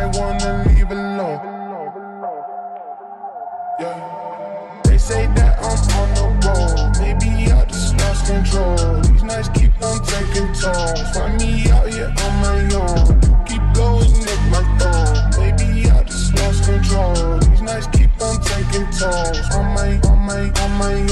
might wanna leave alone. Yeah. They say that I'm on the road. Maybe I just lost control. These nights keep on taking tolls. Find me out here on my own. Keep going with my phone. Maybe I just lost control. These nights keep on taking tolls. On my, on my, on my